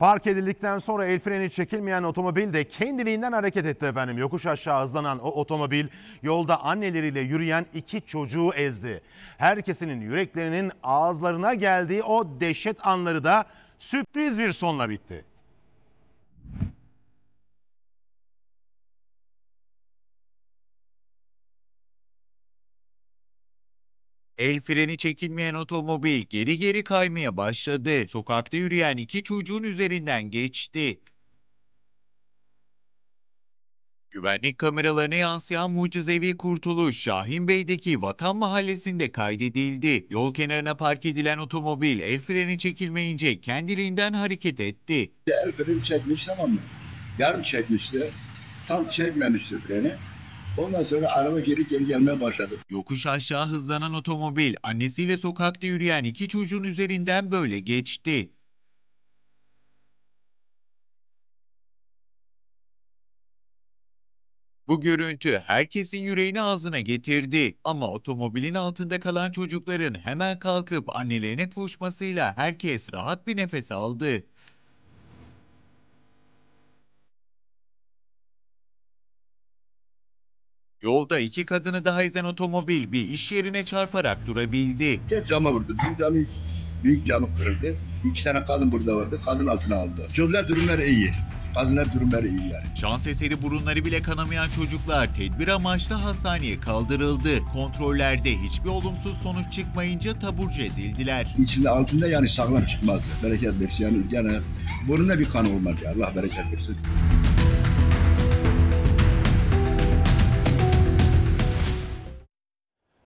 Park edildikten sonra el freni çekilmeyen otomobil de kendiliğinden hareket etti efendim. Yokuş aşağı hızlanan o otomobil yolda anneleriyle yürüyen iki çocuğu ezdi. Herkesinin yüreklerinin ağızlarına geldiği o dehşet anları da sürpriz bir sonla bitti. El freni çekilmeyen otomobil geri geri kaymaya başladı. Sokakta yürüyen iki çocuğun üzerinden geçti. Güvenlik kameralarına yansıyan mucizevi kurtuluş Şahin Bey'deki Vatan Mahallesi'nde kaydedildi. Yol kenarına park edilen otomobil el freni çekilmeyince kendiliğinden hareket etti. El freni çekmiş tamam mı? Yarım çekmişti. Tam çekmemişti freni. Ondan sonra araba geri geri gelmeye başladı. Yokuş aşağı hızlanan otomobil annesiyle sokakta yürüyen iki çocuğun üzerinden böyle geçti. Bu görüntü herkesin yüreğini ağzına getirdi ama otomobilin altında kalan çocukların hemen kalkıp annelerine koşmasıyla herkes rahat bir nefes aldı. Yolda iki kadını daha ezen otomobil bir iş yerine çarparak durabildi. Tek cama vurdu. Büyük camı, büyük camı kırıldı. İki tane kadın burada vardı. Kadın altına aldı. Çocuklar durumları iyi. Kadınlar durumları iyi yani. Şans eseri burunları bile kanamayan çocuklar tedbir amaçlı hastaneye kaldırıldı. Kontrollerde hiçbir olumsuz sonuç çıkmayınca taburcu edildiler. İçinde altında yani sağlam çıkmazdı. Bereket versin. Yani, yani burnunda bir kan olmaz ya. Allah bereket versin.